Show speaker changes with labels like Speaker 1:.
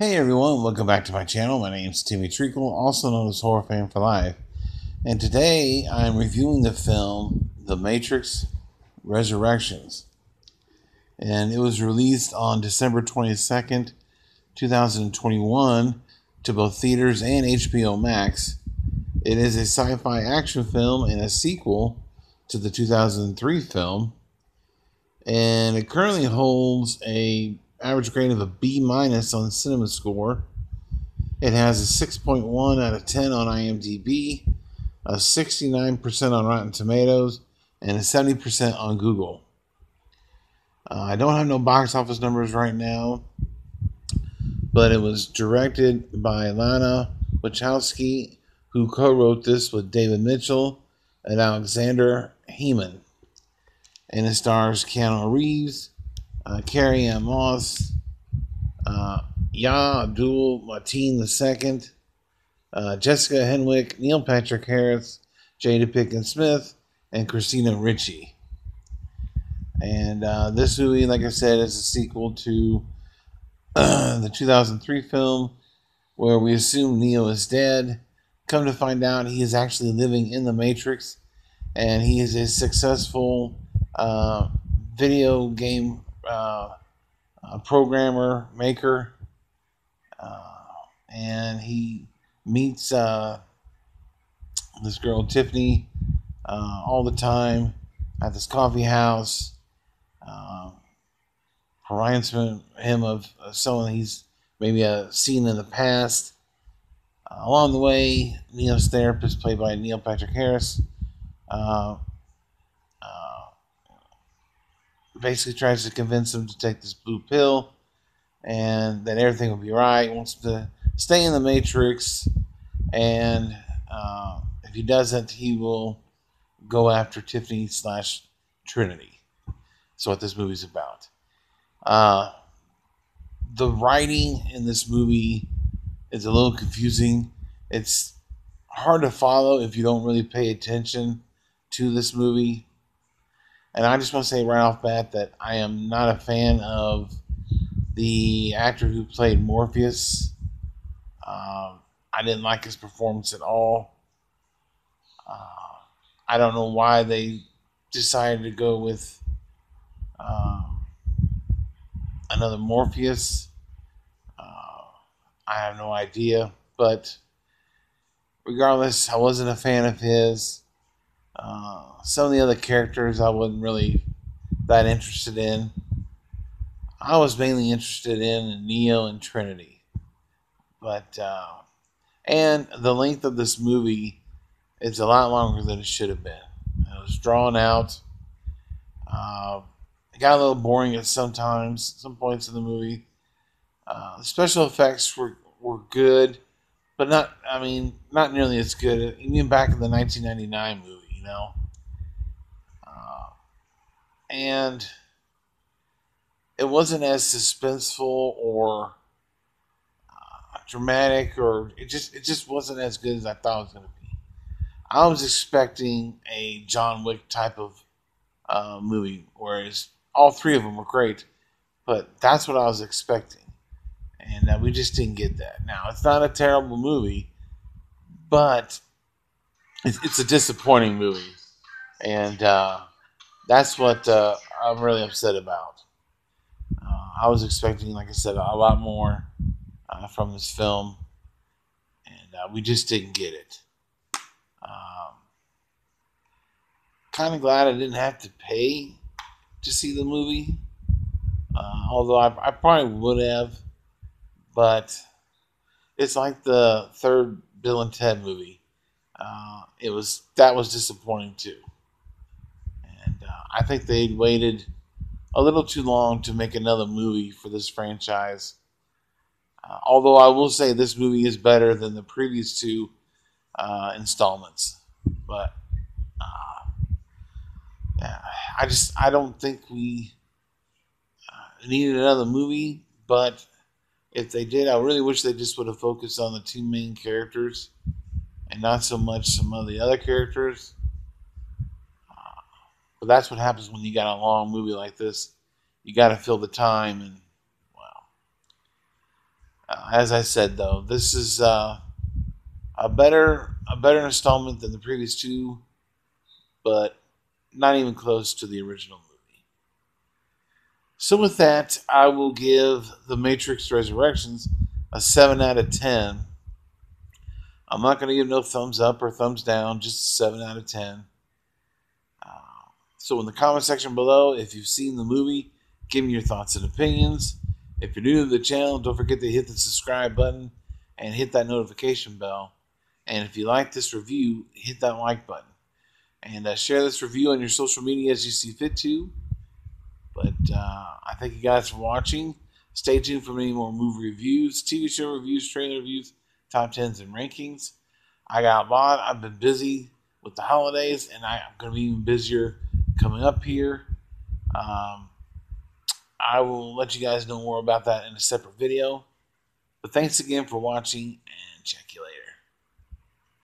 Speaker 1: Hey everyone, welcome back to my channel. My name is Timmy Treacle, also known as Horror Fan for Life. And today I'm reviewing the film The Matrix Resurrections. And it was released on December 22nd, 2021 to both theaters and HBO Max. It is a sci-fi action film and a sequel to the 2003 film. And it currently holds a average grade of a B minus on Cinema Score. It has a 6.1 out of 10 on IMDb, a 69% on Rotten Tomatoes, and a 70% on Google. Uh, I don't have no box office numbers right now, but it was directed by Lana Wachowski, who co wrote this with David Mitchell and Aleksandar Hemon. And it stars Keanu Reeves, uh, Carrie Ann Moss, uh, Ya Abdul Mateen II, uh, Jessica Henwick, Neil Patrick Harris, Jada Pinkett Smith, and Christina Ricci. And uh, this movie, like I said, is a sequel to uh, the 2003 film where we assume Neo is dead. Come to find out, he is actually living in the Matrix, and he is a successful uh, video game uh, programmer, maker, uh, and he meets uh, this girl Tiffany uh, all the time at this coffee house. Reminds him of someone he's maybe seen in the past. Along the way, Neo's therapist, played by Neil Patrick Harris, uh, basically tries to convince him to take this blue pill and that everything will be right. He wants to stay in the Matrix, and uh, if he doesn't, he will go after Tiffany slash Trinity. That's what this movie's about. Uh, the writing in this movie is a little confusing. It's hard to follow if you don't really pay attention to this movie. And I just want to say right off bat that I am not a fan of the actor who played Morpheus. Um, I didn't like his performance at all. Uh, I don't know why they decided to go with uh, another Morpheus. Uh, I have no idea, but regardless, I wasn't a fan of his. Uh, some of the other characters I wasn't really that interested in. I was mainly interested in Neo and Trinity, but uh, and the length of this movie is a lot longer than it should have been. It was drawn out. Uh, it got a little boring at sometimes, some points in the movie. Uh, the special effects were were good, but not. I mean, not nearly as good. Even back in the 1999 movie know. Uh, and it wasn't as suspenseful or uh, dramatic, or it just it just wasn't as good as I thought it was going to be. I was expecting a John Wick type of uh, movie, whereas all three of them were great, but that's what I was expecting, and uh, we just didn't get that. Now it's not a terrible movie, but it's, it's a disappointing movie, and uh, that's what uh, I'm really upset about. Uh, I was expecting, like I said, a lot more uh, from this film, and uh, we just didn't get it. Um, kind of glad I didn't have to pay to see the movie, uh, although I, I probably would have, but it's like the third Bill and Ted movie uh, it was that was disappointing too. And uh, I think they waited a little too long to make another movie for this franchise. Uh, although I will say this movie is better than the previous two uh, installments, but uh, yeah, I just I don't think we uh, needed another movie. But if they did, I really wish they just would have focused on the two main characters and not so much some of the other characters. Uh, but that's what happens when you got a long movie like this. You got to fill the time, and Uh, as I said, though, this is uh, a better a better installment than the previous two, but not even close to the original movie. So with that, I will give The Matrix Resurrections a seven out of ten. I'm not going to give no thumbs up or thumbs down, just a seven out of ten. Uh, so in the comment section below, if you've seen the movie, give me your thoughts and opinions. If you're new to the channel, don't forget to hit the subscribe button and hit that notification bell. And if you like this review, hit that like button. And uh, share this review on your social media as you see fit to. But uh, I thank you guys for watching. Stay tuned for many more movie reviews, TV show reviews, trailer reviews, top tens, and rankings. I got a lot. I've been busy with the holidays, and I'm going to be even busier coming up here. Um, I will let you guys know more about that in a separate video. But thanks again for watching, and check you later.